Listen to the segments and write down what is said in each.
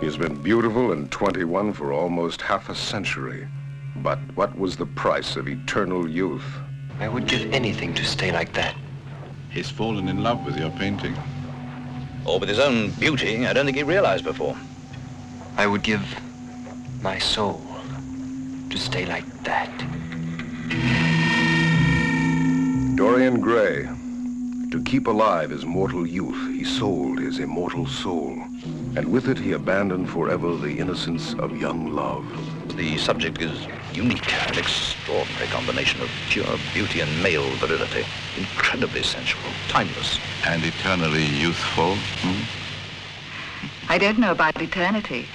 He's been beautiful and 21 for almost half a century. But what was the price of eternal youth? I would give anything to stay like that. He's fallen in love with your painting. Or with his own beauty, I don't think he realized before. I would give my soul to stay like that. Dorian Gray. To keep alive his mortal youth, he sold his immortal soul. And with it, he abandoned forever the innocence of young love. The subject is unique, an extraordinary combination of pure beauty and male virility. Incredibly sensual, timeless. And eternally youthful. Hmm? I don't know about eternity,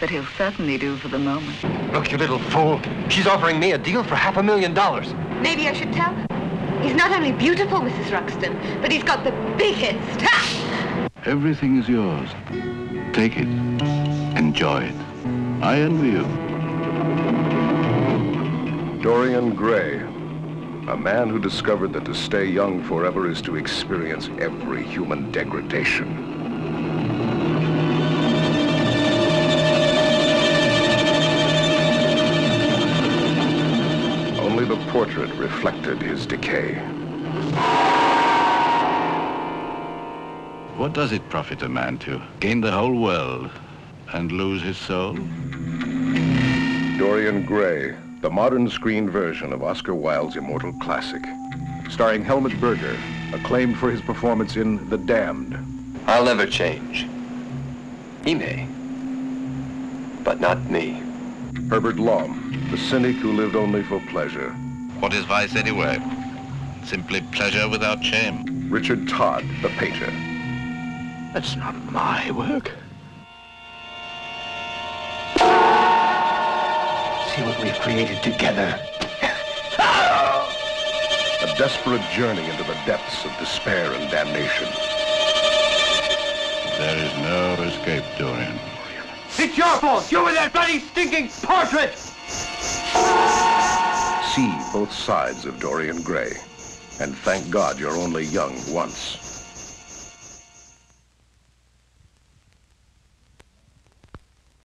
but he'll certainly do for the moment. Look, you little fool. She's offering me a deal for half a million dollars. Maybe I should tell her. He's not only beautiful, Mrs. Ruxton, but he's got the biggest. Ha! Everything is yours. Take it. Enjoy it. I envy you. Dorian Gray. A man who discovered that to stay young forever is to experience every human degradation. The portrait reflected his decay. What does it profit a man to gain the whole world and lose his soul? Dorian Gray, the modern screen version of Oscar Wilde's immortal classic. Starring Helmut Berger, acclaimed for his performance in The Damned. I'll never change. He may, but not me. Herbert Lom, the cynic who lived only for pleasure. What is vice anyway? Simply pleasure without shame. Richard Todd, the painter. That's not my work. See what we've created together. A desperate journey into the depths of despair and damnation. There is no escape, Dorian. It's your fault. You were that bloody stinking portrait. See both sides of Dorian Gray. And thank God you're only young once.